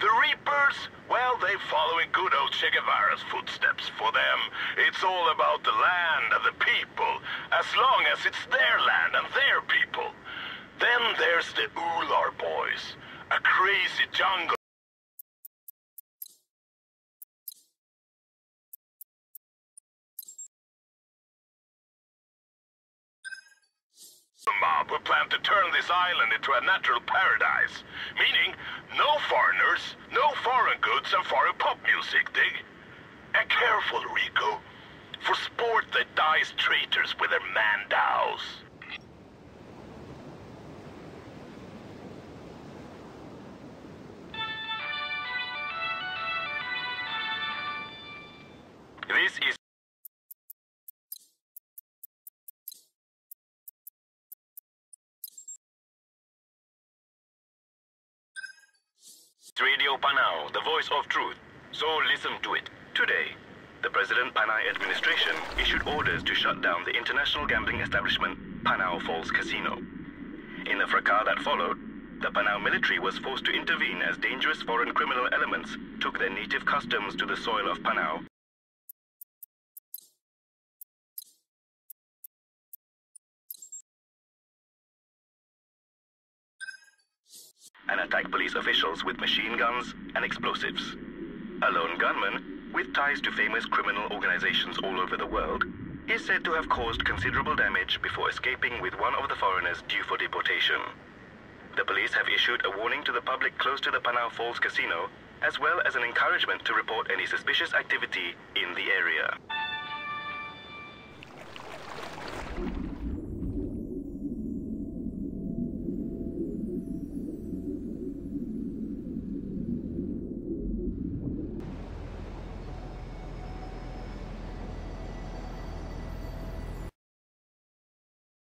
The Reapers, well, they follow in good old Che Guevara's footsteps. For them, it's all about the land and the people, as long as it's their land and their people. Then there's the Ular boys, a crazy jungle. Mob who plan to turn this island into a natural paradise. Meaning, no foreigners, no foreign goods and foreign pop music, dig? And careful, Rico. For sport that dies traitors with their mandaus. This is Radio Panau, the voice of truth. So listen to it. Today, the President Panay administration issued orders to shut down the international gambling establishment Panau Falls Casino. In the fracas that followed, the Panau military was forced to intervene as dangerous foreign criminal elements took their native customs to the soil of Panau and attack police officials with machine guns and explosives. A lone gunman, with ties to famous criminal organizations all over the world, is said to have caused considerable damage before escaping with one of the foreigners due for deportation. The police have issued a warning to the public close to the Panau Falls Casino, as well as an encouragement to report any suspicious activity in the area.